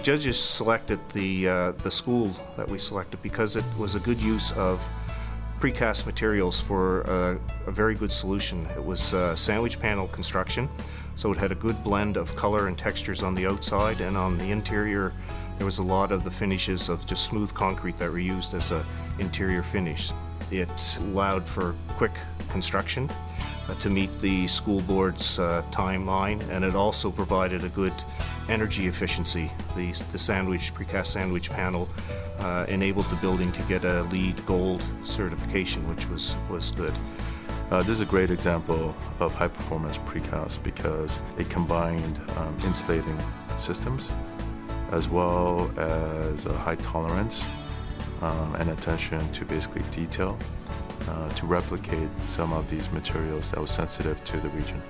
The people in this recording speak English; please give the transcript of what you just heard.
judges selected the, uh, the school that we selected because it was a good use of precast materials for a, a very good solution. It was uh, sandwich panel construction, so it had a good blend of color and textures on the outside and on the interior there was a lot of the finishes of just smooth concrete that were used as a interior finish. It allowed for quick construction to meet the school board's uh, timeline and it also provided a good energy efficiency. The, the sandwich, precast sandwich panel uh, enabled the building to get a LEED gold certification which was, was good. Uh, this is a great example of high performance precast because it combined um, insulating systems as well as a high tolerance um, and attention to basically detail uh, to replicate some of these materials that was sensitive to the region.